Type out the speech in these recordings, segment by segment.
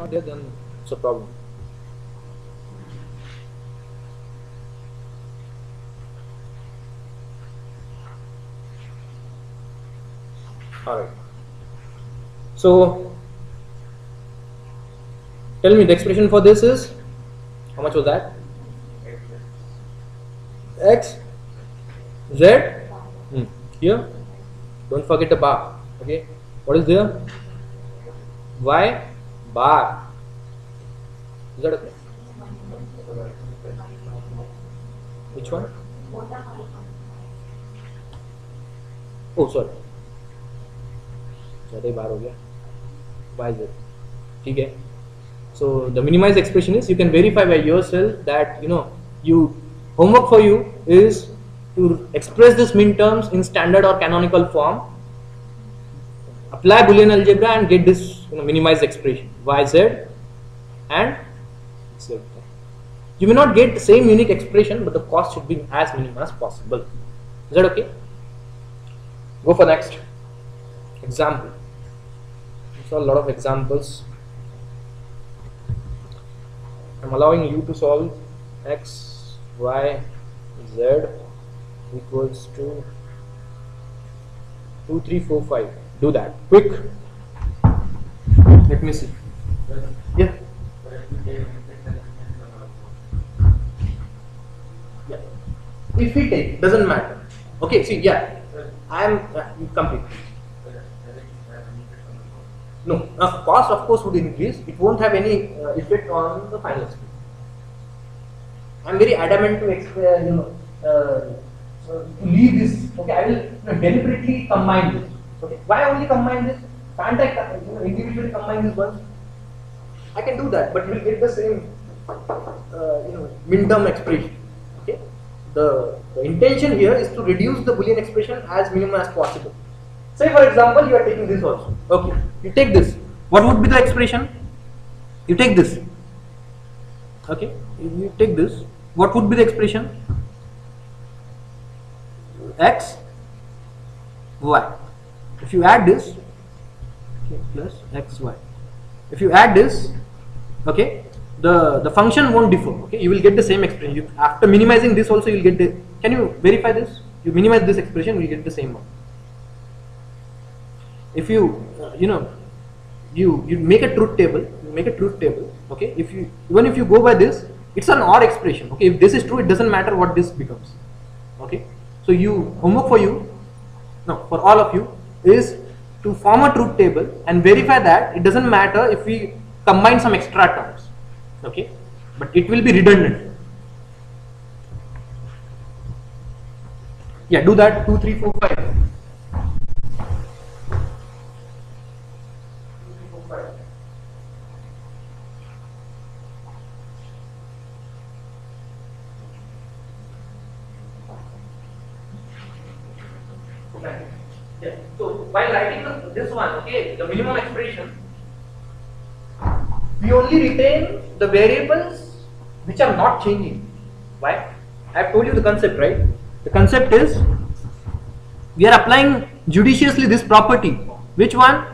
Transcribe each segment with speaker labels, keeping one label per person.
Speaker 1: not there, then it's a problem. Alright. So, tell me the expression for this is how much was that? X, Z, hmm. here. Don't forget the bar. Okay. What is there? Y bar. Is that okay? Which one? Oh, sorry. ज़्यादा ही बार हो गया Y Z ठीक है so the minimized expression is you can verify by yourself that you know you homework for you is to express this min terms in standard or canonical form apply boolean algebra and get this you know, minimized expression. Yz and z. You may not get the same unique expression but the cost should be as minimum as possible. Is that okay? Go for next. Example. So a lot of examples. I'm allowing you to solve x, y, z equals to 2, 3, 4, 5. Do that. Quick. Let me see. Yeah. Yeah. If we take, doesn't matter. Okay, see, yeah. I am uh, complete. No, now cost of course would increase. It won't have any uh, effect on the final speed. I am very adamant to explain, you know, uh, uh, leave this. Okay, I will you know, deliberately combine this. Okay, why only combine this? I you know, individually combine this once? I can do that, but you will get the same, uh, you know, min-term expression. Okay, the, the intention here is to reduce the Boolean expression as minimum as possible. Say for example, you are taking this also. Okay, you take this. What would be the expression? You take this. Okay, you take this. What would be the expression? X, Y. If you add this, okay, plus X, Y. If you add this, okay, the the function won't differ. Okay, you will get the same expression. You, after minimizing this also, you will get the. Can you verify this? You minimize this expression, you will get the same one if you uh, you know you you make a truth table you make a truth table okay if you even if you go by this it's an or expression okay if this is true it doesn't matter what this becomes okay so you homework for you no for all of you is to form a truth table and verify that it doesn't matter if we combine some extra terms okay? But it will be redundant. Yeah do that 2 3 4 5 Yeah. So while writing the, the minimum expression, we only retain the variables which are not changing. Why? I have told you the concept, right? The concept is we are applying judiciously this property. Which one?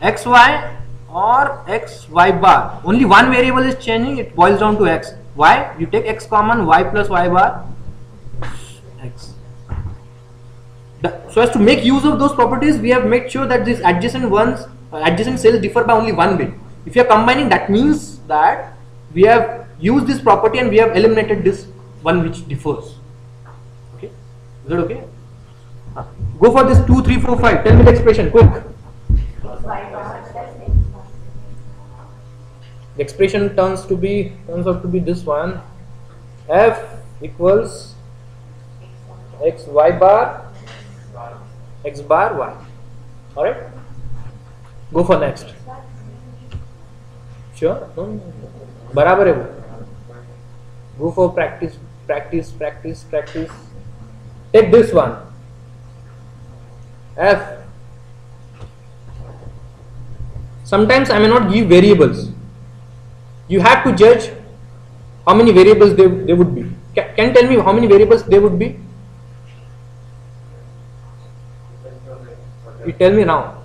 Speaker 1: xy or xy bar. Only one variable is changing, it boils down to x. Why? You take x common, y plus y bar, x. The, so as to make use of those properties, we have made sure that these adjacent ones, uh, adjacent cells differ by only one bit. If you are combining, that means that we have used this property and we have eliminated this one which differs. Okay, is that okay? Uh, go for this two, three, four, five. Tell me the expression, quick. The expression turns to be turns out to be this one. F equals x y bar x bar y. Alright? Go for next. Sure? No, no, no. बराबर है वो Go for practice, practice, practice, practice. Take this one. F. Sometimes I may not give variables. You have to judge how many variables they, they would be. Can, can you tell me how many variables they would be? You tell me now.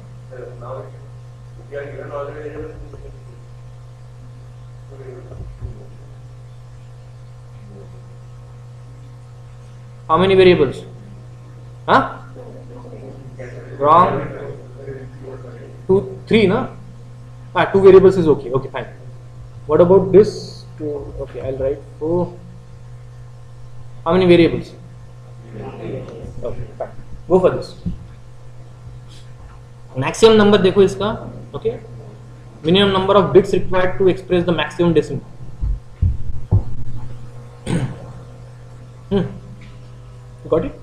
Speaker 1: How many variables? Huh? Wrong. Two, three, no? Ah, two variables is okay. Okay, fine. What about this? Two. Okay, I'll write four. How many variables? Okay, fine. Go for this. Maximum number देखो इसका okay minimum number of bits required to express the maximum decimal got it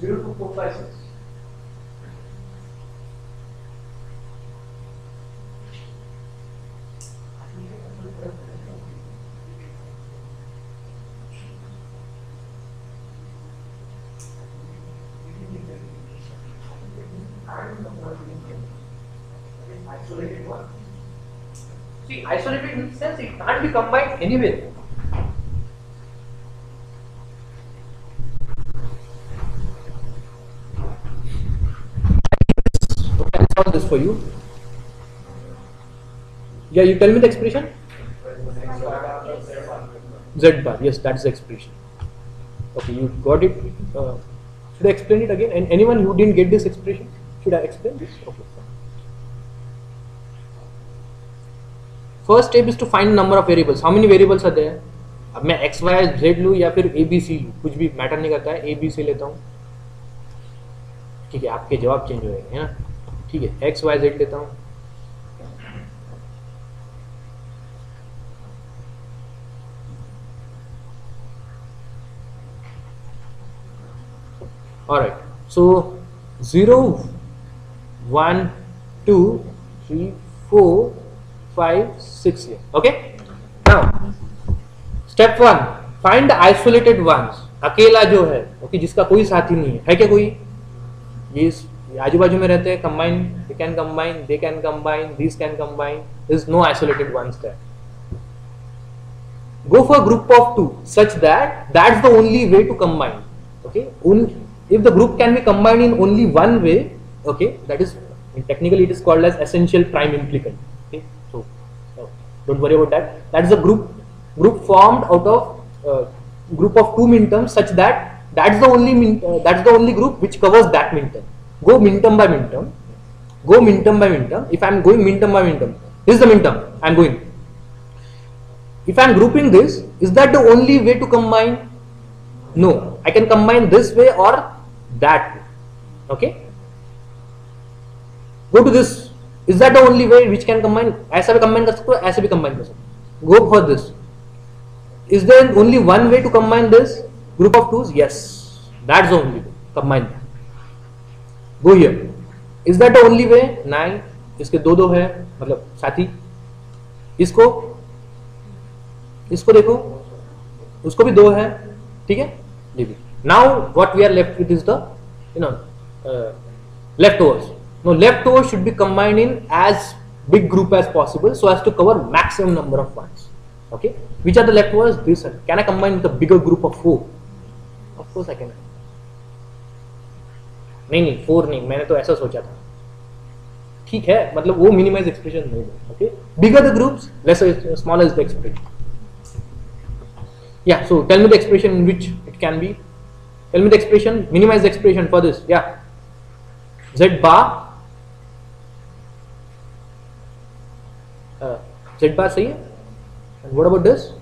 Speaker 1: Beautiful Primeiro, isso. Can't be combined anywhere. Okay, I'll solve this for you. Yeah, you tell me the expression. Z bar. Yes, that's the expression. Okay, you got it. Uh, should I explain it again? And anyone who didn't get this expression, should I explain this? Okay. First step is to find number of variables how many variables आते हैं अब मैं x Y Z लूँ या फिर A B C लूँ? कुछ भी मैटर नहीं करता है। ए बी सी लेता हूँ। ठीक है आपके जवाब चेंज हो जाएँगे है ना? ठीक है एक्स वाई जेड लेता हूँ। Alright, so 0, 1, 2, 3, 4, 5, 6 here. Okay? Now, step 1, find the isolated ones. अकेला जो है ओके जिसका कोई साथी नहीं है है क्या कोई ये आजू बाजू में रहते हैं combine they can combine they can combine this can combine is no isolated ones there go for a group of two such that that's the only way to combine okay Un if the group can be combined in only one way okay that is technically it is called as essential prime implicant okay don't worry about that that is a group group formed out of uh, group of two minterms such that that's the only min uh, that's the only group which covers that minterm go minterm by minterm go minterm by minterm if i'm going minterm by minterm this is the minterm i'm going if I'm grouping this, is that the only way to combine? No, I can combine this way or that way. Okay. Go to this. Is that the only way which can combine ऐसा भी combine कर सकते हो, ऐसे भी combine कर सकते हो। Go for this is there only one way to combine this group of twos yes that's the only way combine go here is that the only way nine इसके दो दो है मतलब साथी। इसको इसको देखो। उसको भी दो है, ठीक है? जी जी। Now what we are left it is the you know left overs left over should be combined in as big group as possible so as to cover maximum number of ones okay which are the left overs this one can i combine with a bigger group of four of course i can नहीं नहीं four नहीं मैंने तो ऐसा सोचा था ठीक है मतलब वो मिनिमाइज एक्सप्रेशन नहीं है okay bigger the groups less smaller is the expression yeah so tell me the expression in which it can be tell me the expression minimize the expression for this yeah z bar z bar hai and what about this?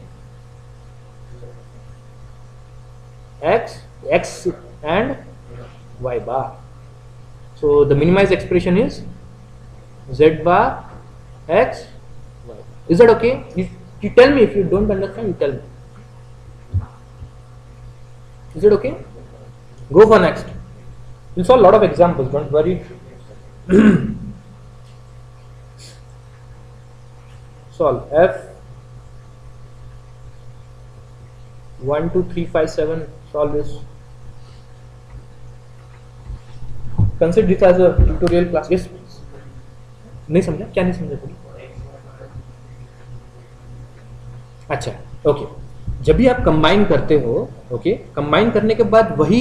Speaker 1: X x and y bar. So the minimized expression is z bar x y is that okay? You, you tell me. If you don't understand you tell me. Is it okay? Go for next. We'll solve a lot of examples, don't worry. solve. F 1, 2, 3, 5, 7. Solve this. Consider this as a tutorial class. Yes, नहीं समझा? क्या नहीं समझा बोलिए अच्छा okay जब भी आप कंबाइन करते हो ओके कंबाइन करने के बाद वही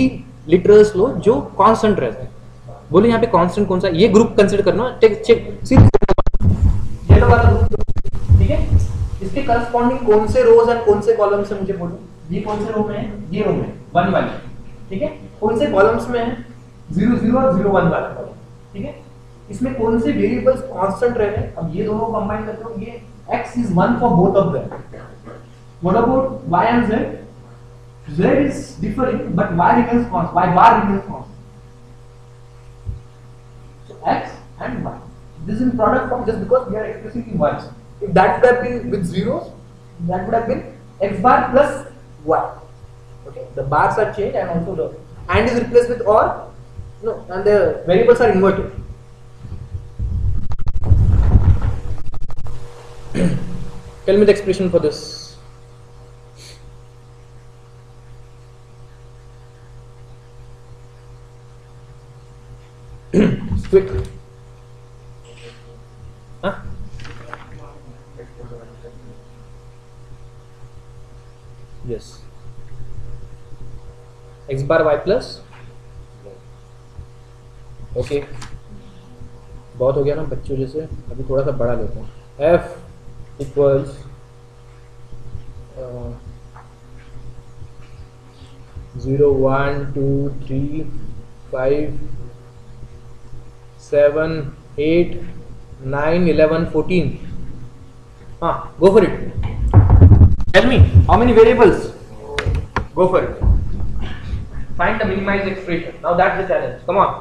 Speaker 1: लिटरल्स लो जो कांस्टेंट रहते हैं। बोले यहाँ पे कांस्टेंट कौन सा? ये ग्रुप कंसिडर करना चेक चेक ये करस्पॉन्डिंग कौन से रोज एंड कौन से कॉलम्स है मुझे बोलो ये कौन से रो में है ये रो में वन वन ठीक है कौन से कॉलम्स में है ज़ीरो ज़ीरो और ज़ीरो वन वाला कॉलम ठीक है इसमें कौन से वेरिएबल्स कांस्टेंट रह रहे हैं अब ये दोनों कंबाइन करते हो ये x is one for both of them what about y and z z is differing but y remains constant y bar remains constant so x and y this is in product form just because we are expressing in ones if that would have been with zeros that would have been x bar plus y. Okay the bars are changed and also the and is replaced with or? No and the variables are inverted. Tell me the expression for this. Quick bar y plus. Okay बहुत हो गया ना बच्चों जैसे। अभी थोड़ा सा बड़ा लेते हैं। F equals zero one two three five seven eight nine eleven fourteen हाँ go for it tell me how many variables go for it find the minimized expression now that's the challenge come on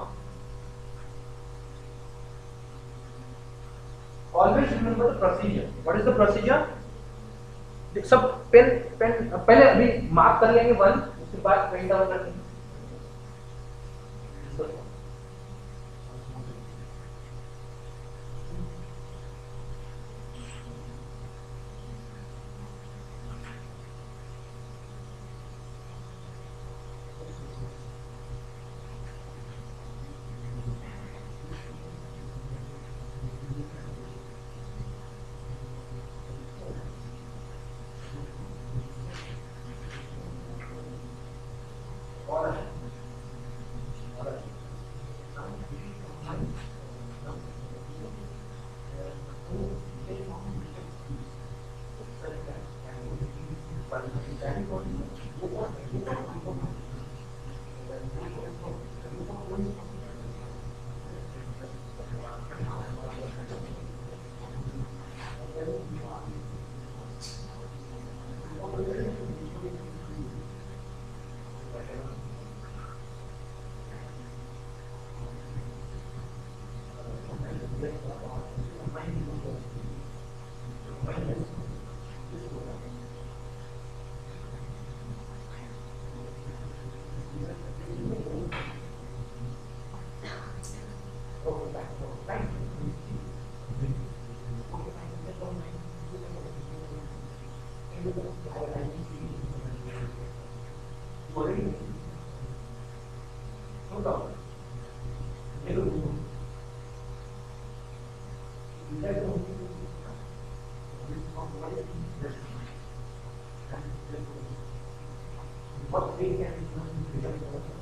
Speaker 1: always remember the procedure what is the procedure सब pen pen पहले अभी mark कर लेंगे one उसके बाद pen down standpoint What we can do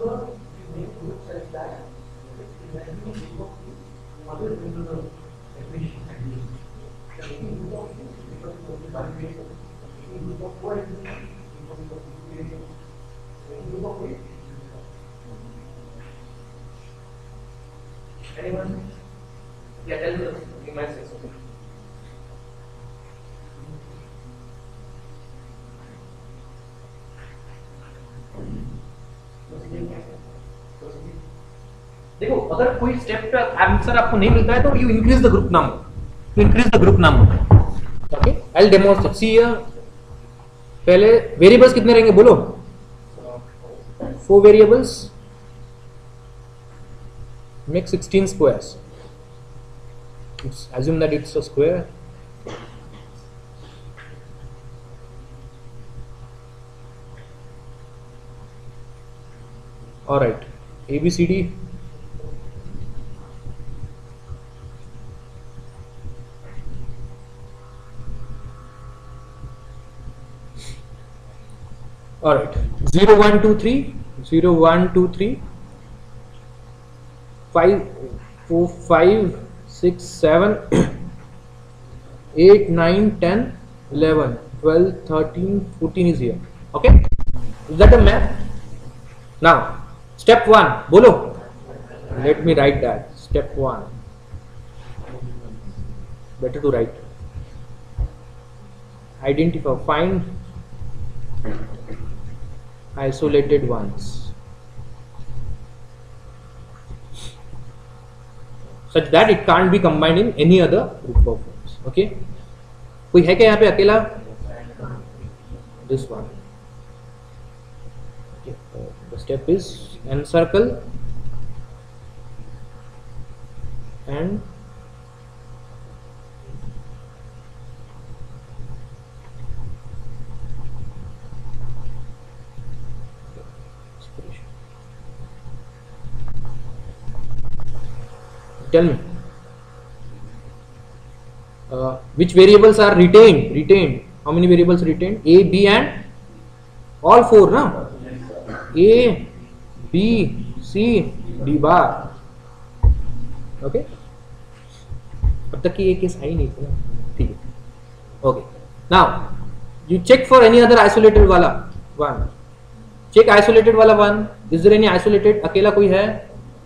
Speaker 1: you, anyone? अगर कोई step पे आंसर आपको नहीं मिलता है तो you increase the group number you increase the group number okay I will see here पहले वेरिएबल्स कितने रहेंगे बोलो? Four variables make 16 squares. It's assume that it's a all right. Abcd all right 0 1 2 3 0 1 2 3 5 4 5 6 7 8 9 10 11 12 13 14 is here. Okay? Is that a map now step 1 bolo. Let me write that. Step 1 better to write. Identify. Find isolated ones such that it can't be combined in any other group of forms okay कोई है क्या यहाँ पे अकेला this one okay. uh, the step is encircle and tell me uh, which variables are retained retained how many variables retained a b and all four na a b c d bar okay तक की ये case I थी ना ठीक है okay now you check for any other isolated वाला one check isolated वाला one is there any isolated अकेला कोई है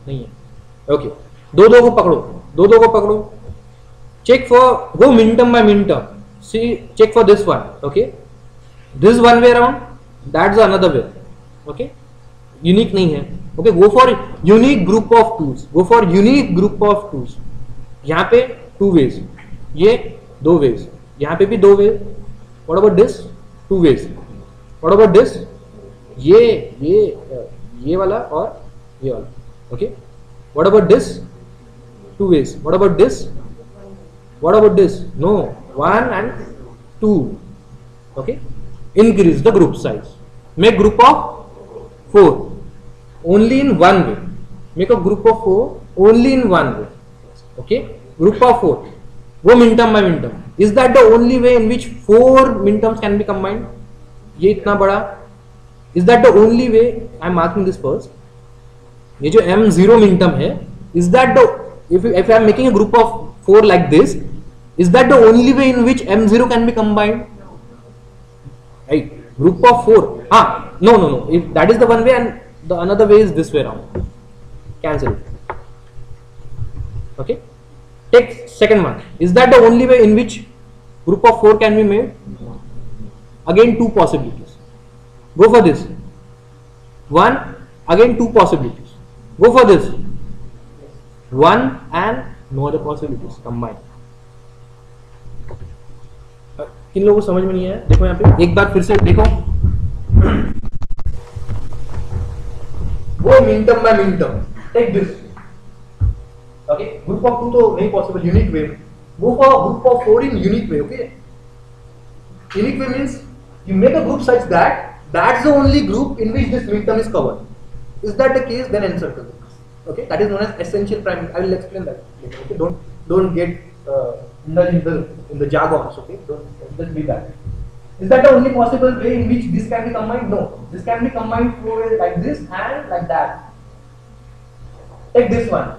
Speaker 1: नहीं है ओके दो दो को पकड़ो, दो दो को पकड़ो। Check for go minterm by minterm see check for this one okay this one way around that's another way okay unique नहीं है okay go for unique group of tools go for unique group of tools यहाँ पे two ways ये दो veg यहाँ पे भी दो ways what about this two ways what about this ये ये ये वाला और ये वाला okay what about this two ways what about this what about this no one and two okay increase the group size make group of four only in one way make a group of four only in one way okay group of four go minterm by minterm is that the only way in which four minterms can be combined ये इतना बड़ा is that the only way I am marking this first ये जो m zero minterm है is that the if if I am making a group of four like this, is that the only way in which M0 can be combined? Right, group of four. Ah, no, no, no. If that is the one way, and the another way is this way around. Cancel it. Okay. Take second one. Is that the only way in which group of four can be made? Again, two possibilities. Go for this. One. Again, two possibilities. Go for this. one and no other possibilities combined. Uh, किन लोगों को समझ में नहीं आया? देखो यहाँ पे। एक बार फिर से देखो। वो minterm by minterm. Take this okay group of two तो नहीं पॉसिबल यूनिक वे वो for group of four in unique way okay unique way means you make a group such that that's the only group in which this minterm is covered is that the case then answer two Okay, that is known as essential prime. I will explain that. Okay, don't don't get uh, in the in the jargons. Okay, don't just be that. Is that the only possible way in which this can be combined? No. This can be combined through like this and like that. Take this one.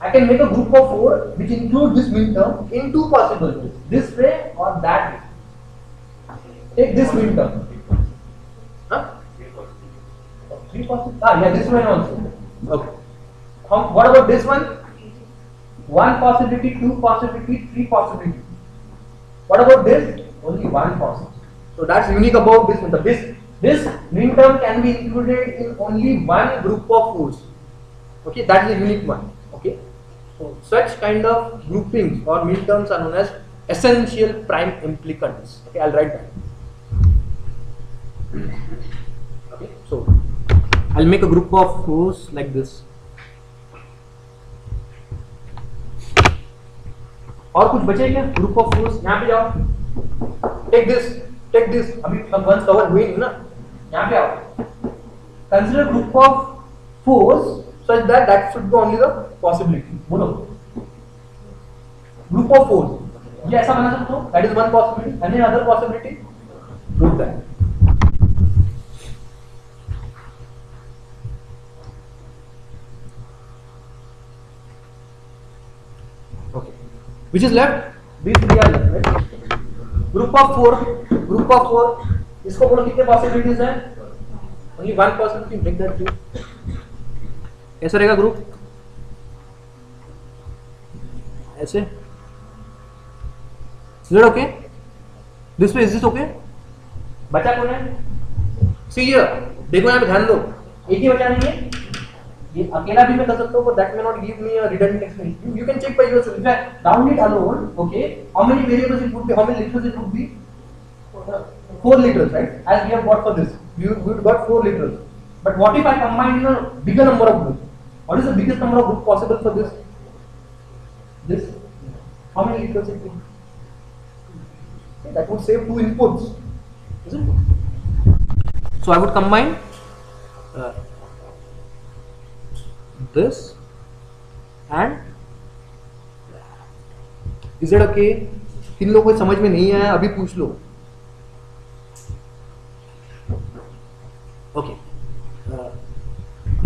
Speaker 1: I can make a group of four which include this min term in two possible ways. This way or that way. Take this min term. Huh? Three possible. Ah, yeah, this one also. Okay. What about this one? One possibility, two possibility, three possibility. What about this? Only one possibility. So that's unique about this. The this this min term can be included in only one group of foods. Okay, that is a unique one. Okay. So such kind of groupings or min terms are known as essential prime implicants. Okay, I'll write that. Okay, so I'll make a group of fours like this. और कुछ बचे क्या? Group of force यहाँ पे जाओ। Take this take this अभी once cover हुई हुए ना। यहाँ पे आओ। Consider group of fours such that that should be only the possibility बोलो। ग्रुप ऑफ़ फोर्स ये ऐसा बना सकते हो? That is one possibility any other possibility group that which is left three are left right group of four group of four इसको बोलो कितने possibilities हैं only one possibility make that group कैसा रहेगा ग्रुप ऐसे okay this way is this okay बचा कौन है सी हियर देखो यहाँ पे ध्यान दो एक ही बचा नहीं है ये अकेला भी मैं कर सकता हूँ but that may not give me a redundant explanation you, you can check by yourself if I round it alone okay how many variables it would be how many liters it would be four liters right as we have got for this we we got four liters but what if I combine in a bigger number of groups what is the biggest number of groups possible for this this how many liters it would okay, that would save two inputs isn't it so I would combine uh, this and is it okay किन लोगों को समझ में नहीं आया अभी पूछ लो okay uh,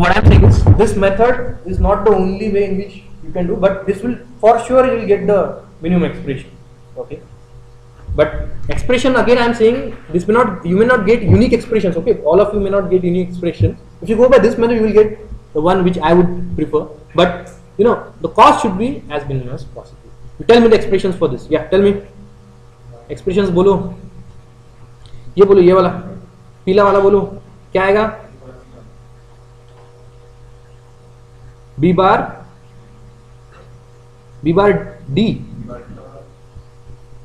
Speaker 1: what i'm saying is this method is not the only way in which you can do but this will for sure you will get the minimum expression okay but expression again i'm saying this may not you may not get unique expressions okay all of you may not get unique expressions if you go by this method you will get the one which i would prefer but you know the cost should be as minimum as possible you tell me the expressions for this yeah tell me expressions बोलो ये बोलो ये वाला पीला वाला बोलो क्या आएगा B bar B bar D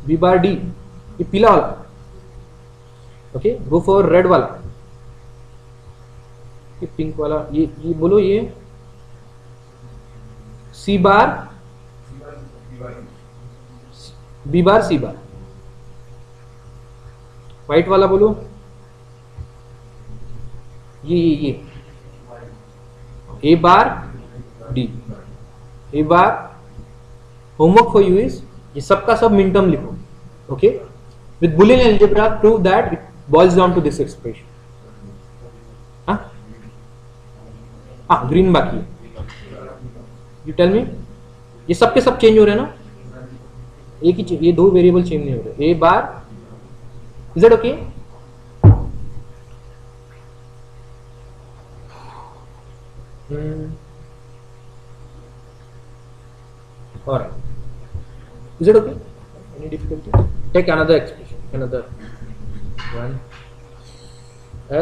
Speaker 1: B bar D ये पीला वाला ओके गो फॉर रेड वाला ये पिंक वाला, ये ये बोलो ये। सी बार बी बार सी बार व्हाइट वाला बोलो। ये ये ये। A bar D A bar homework for you is ये सबका सब मिनटम लिखो okay with Boolean algebra prove that it boils down to this expression हाँ ग्रीन बाकी है यू टेल मी ये सब के सब चेंज हो रहे हैं ना? एक ही ये दो वेरिएबल चेंज नहीं हो रहे। A bar is it okay और is it okay any difficulty take another expression another one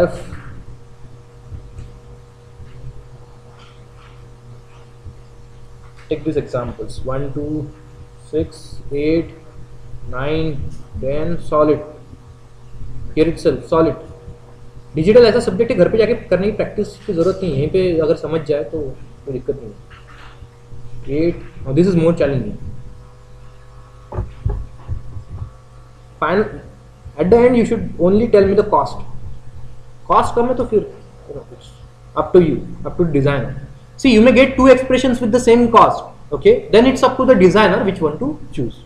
Speaker 1: F Take these examples. 1, 2, 6, 8, 9, 10, solid. Here itself, solid. Digital ऐसा सब्जेक्ट है घर पे जाके करने की प्रैक्टिस की ज़रूरत नहीं है यहीं पे अगर समझ जाए तो कोई दिक्कत नहीं create this is more challenging final at the end you should only tell me the cost cost कम है तो फिर you up to the designer See, you may get two expressions with the same cost. Okay, then it's up to the designer which one to choose.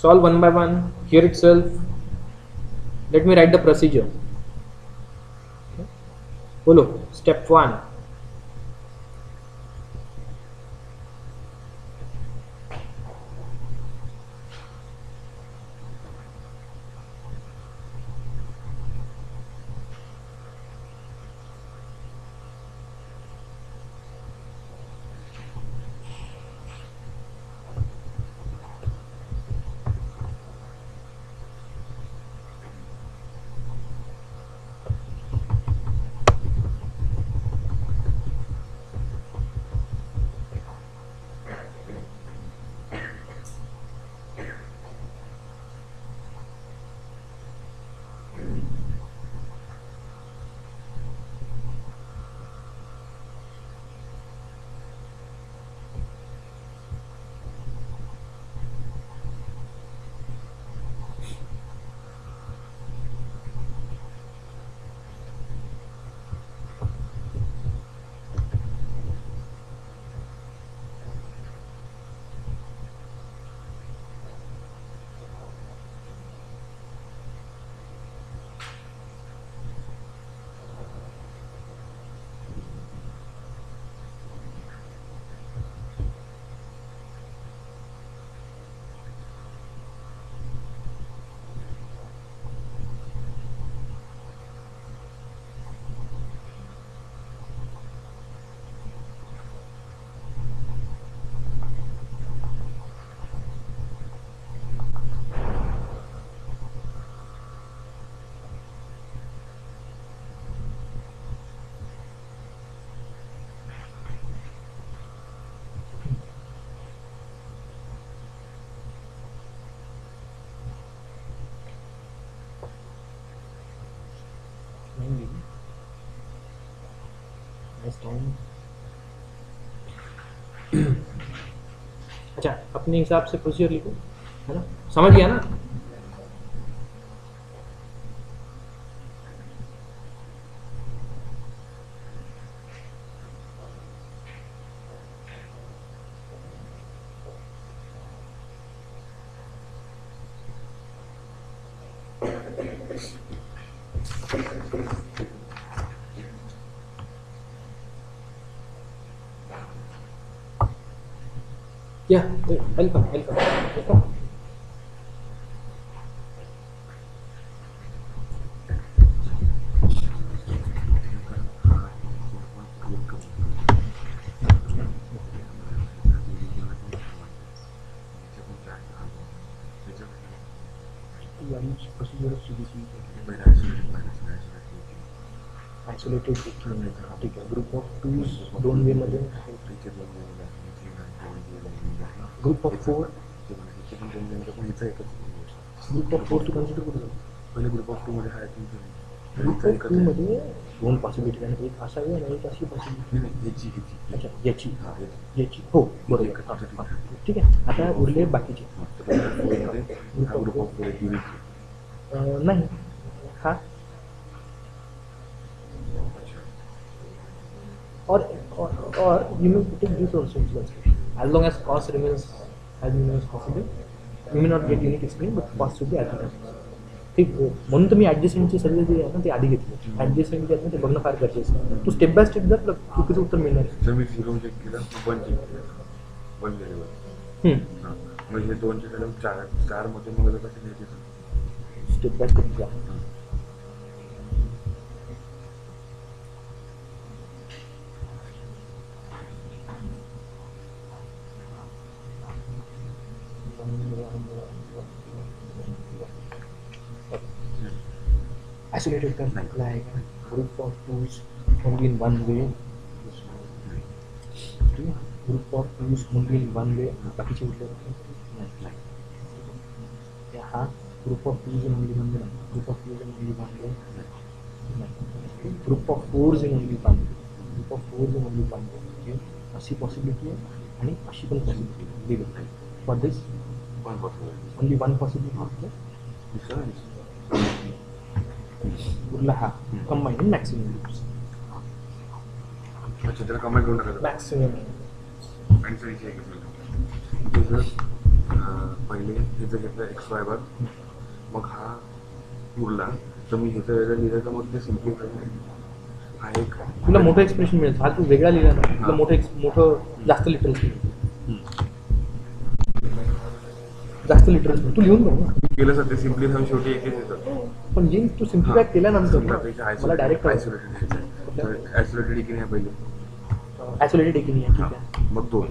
Speaker 1: solve one by one here itself let me write the procedure okay. step 1 Time. अच्छा अपने हिसाब से procedure लिखो है ना समझ गया ना Yeah, welcome, welcome, welcome. Isolated booking, take a group of tools, don't be mother. Group of four group of four to consider करू
Speaker 2: पहिले ग्रुप ऑफ़ टू मध्ये आहे
Speaker 1: ग्रुप ऑफ़ टू मध्ये दोन पॉसिबिलिटी आणि एक असावी आणि एक अशी पॉसिबिलिटी
Speaker 2: याची
Speaker 1: अच्छा याची याची हो बरोबर। हा, हा. ठीक आहे आता उरले बाकीचे
Speaker 2: हा ग्रुप ऑफ़ फोर
Speaker 1: नाही। हा। or, or you may take this also into consideration as long as cost remains as minimum as possible you may not get unique explain but cost should be as minimum ठीक म्हणून तुम्ही ॲडजस्टमेंटचे सगळे जे आहे ना ते आधी घेतले ॲडजस्टमेंट जे आहे ना ते बघणं फार गरजेचं आहे तू स्टेप बाय स्टेप जर तुला चुकीचं उत्तर मिळणार
Speaker 2: मी झिरो चेक केलं वन चेक केलं वन. हाँ दोनचे झालं चार चार मध्ये मग कसे घ्यायचे
Speaker 1: स्टेप बाय स्टेप जा isolated can like, group of tools only in one way. Group of use only in one way बाकीचे कुठले
Speaker 2: नाही
Speaker 1: हा group of use in only one way group of use in only one way group of fours in only one way group of fours in only one way अशी possibility आहे आणि अशी पण possibility दिली फॉर दिस
Speaker 2: पण possible
Speaker 1: only one possibility
Speaker 2: दुसरं
Speaker 1: उरला हा कंबाईन मॅक्सिमम
Speaker 2: अच्छा त्याला कमाई करू नका
Speaker 1: मॅक्सिमम
Speaker 2: आणि सर इथे एक पहिले ह्याचं घेतलं एक्स वाय बार मग हा उरला. तर मी ह्याचं वेगळं लिहिलं तर मग ते हा एक.
Speaker 1: तुला मोठं एक्सप्रेशन मिळेल. हा तू वेगळा लिहिला ना. तुला. मोठं मोठं जास्त लिटरल्स मिळेल. जास्त लिटरल्स मिळेल तू लिहून बघ ना.
Speaker 2: केलं सर ते सिम्प्लिफाय शेवटी एकच येतं
Speaker 1: पण जे तू सिम्प्लिफाय केल्यानंतर ना, मला डायरेक्ट
Speaker 2: आयसोलेटेड आयसोलेटेड इकडे आहे पहिले.
Speaker 1: ॲसोलेटेड एक नाही ठीक
Speaker 2: हा.
Speaker 1: आहे
Speaker 2: मग दोन.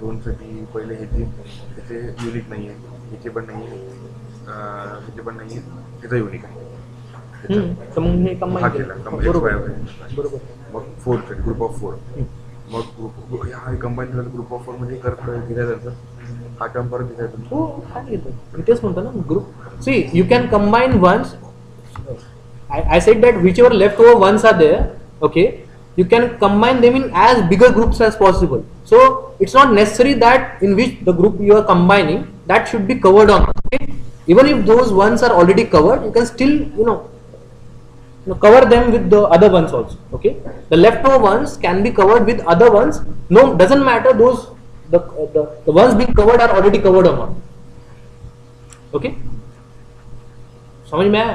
Speaker 2: दोनसाठी पहिले ह्याचे ह्याचे युनिक नाही आहे. ह्याचे पण नाही आहे. अं, ह्याचे पण नाही आहे. ह्याचं युनिक आहे.
Speaker 1: हम्म, तर मग हे
Speaker 2: हा केला.
Speaker 1: बरोबर.
Speaker 2: मग फोर ग्रुप ऑफ फोर. मग ग्रुप हा कंबाईन केला ग्रुप ऑफ फोरमध्ये करत दिला जायचं हा टर्म परत दिला जातो
Speaker 1: हो काय घेतो मी तेच म्हणतो ना group see you can combine ones I said that whichever left over ones are there okay you can combine them in as bigger groups as possible so it's not necessary that in which the group you are combining that should be covered on okay even if those ones are already covered you can still you know you know, cover them with the other ones also okay the leftover ones can be covered with other ones no doesn't matter those the the, the ones being covered are already covered or not okay समझ में आया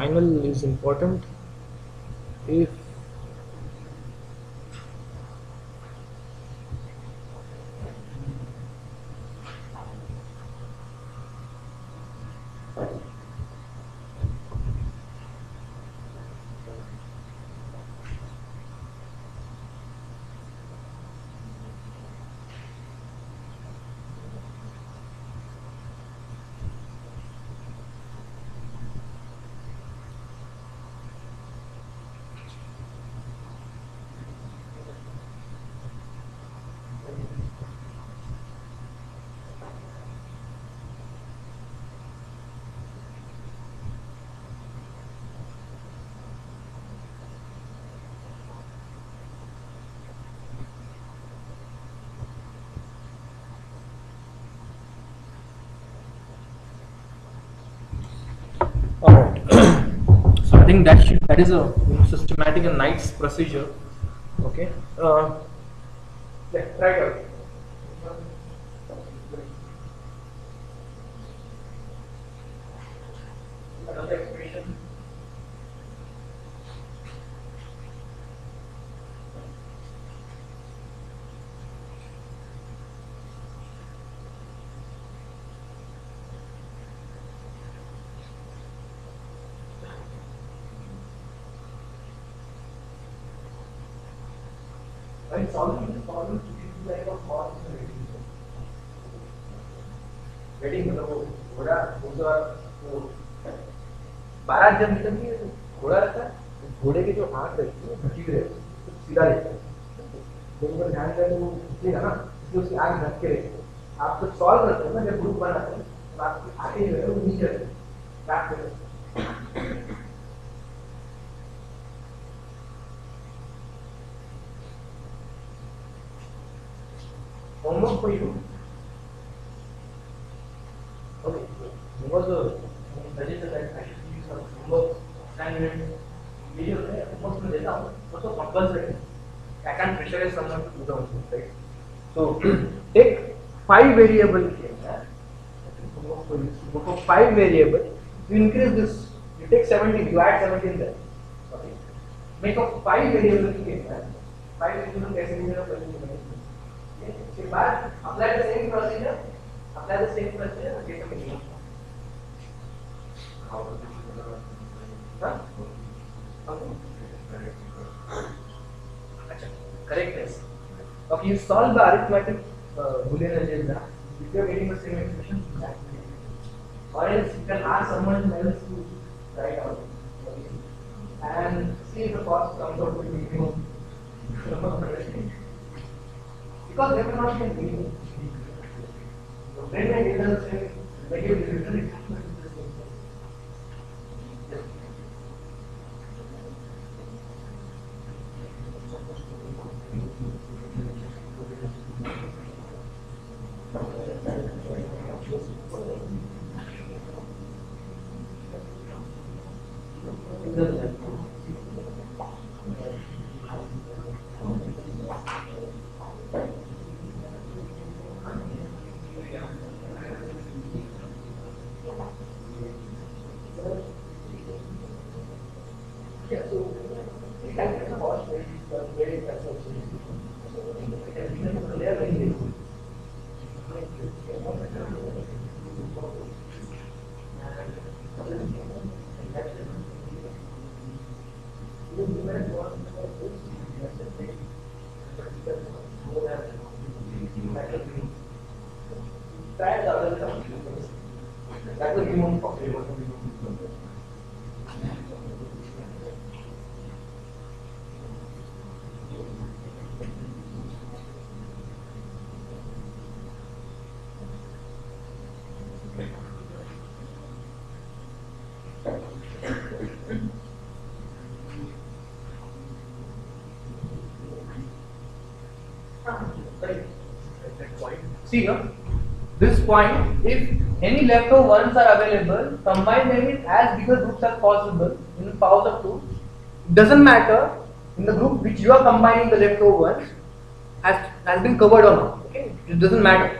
Speaker 1: final is important think that should, that is a systematic and nice procedure. Okay uh, yeah, it मतलब वो घोड़ा बारात जब निकलती तो घोड़ा रहता है। घोड़े की जो आँख रहती है हुई रहती है तो सीधा रहता है। जब ऊपर ध्यान करें तो वो घुसेगा ना, इसलिए उसकी आँख ढक के रहती है। आप जब सॉल्व करते हो ना, जब ग्रुप बनाते हैं तो आपकी आँखें जो है वो नीचे रहती है बैक पे रहती है homework for you. Okay, there was a suggestion that I should use some homework assignment video there. Homework to data also compulsory. I can't pressurize someone to do the homework, right? So take five variable here. yeah. For five variable, you increase this. You take 17, you add 17 there. Okay. Make a five variable here. Five variable कैसे निकलेगा पहले. उसके बाद apply the same procedure, apply the same procedure get a minimum. Huh? Okay. Correctness. Okay, you solve the arithmetic uh, Boolean algebra. If you are getting the same expression, exactly. Or else you can ask someone else to write out. Okay. And see if the cost comes out to minimum. because they will not be meaning. So when I did the same, they give literally exactly the same thing. Yes. Yeah, so we calculate the cost very, very expensive. They are very easy. Try the other stuff. That will be more popular. See this point, if any leftover ones are available, combine them with as big groups as possible in powers of 2. It doesn't matter in the group which you are combining the leftover ones has, has been covered or not. Okay, it doesn't matter.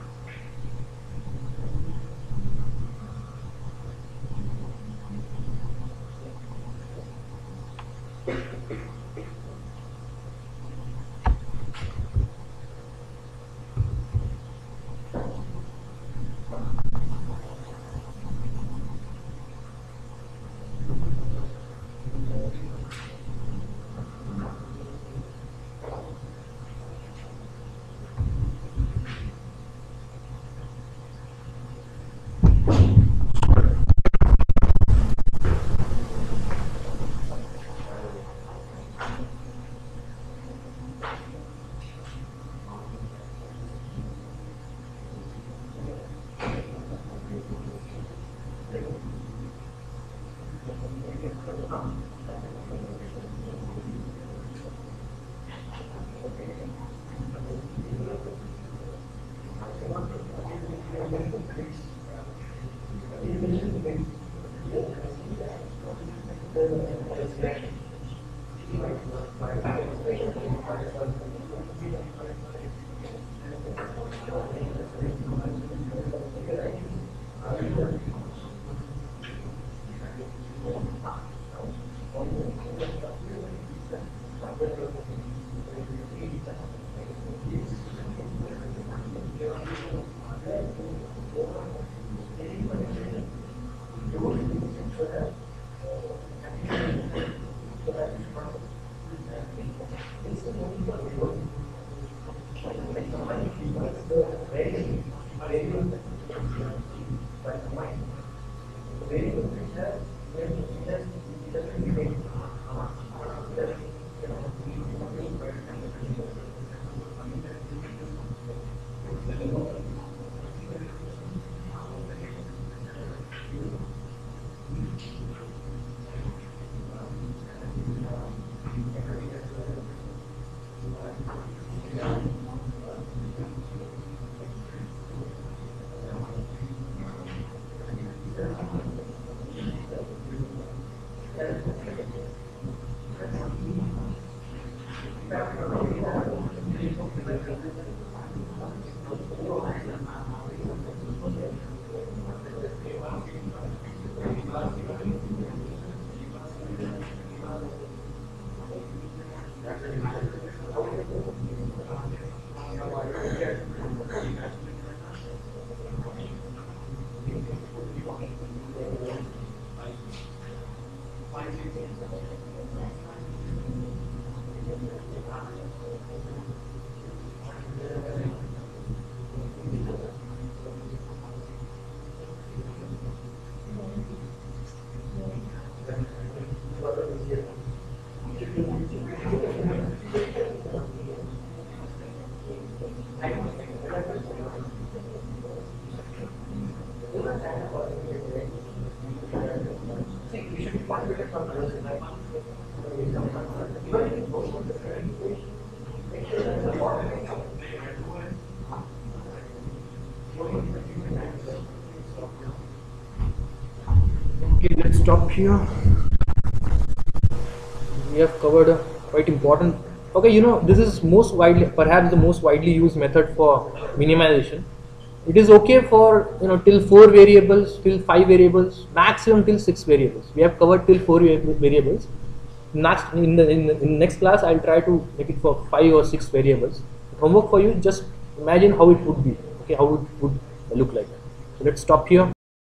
Speaker 1: 大，然后，广东这边的粤语比赛，广州这边的粤语比赛。Stop here. We have covered quite important. Okay, you know this is most widely, perhaps the most widely used method for minimization. It is okay for you know till four variables, till five variables, maximum till six variables. We have covered till four variables. Next in the, in the in next class, I'll try to make it for five or six variables. Homework for you. Just imagine how it would be. Okay, how it would look like. So let's stop here.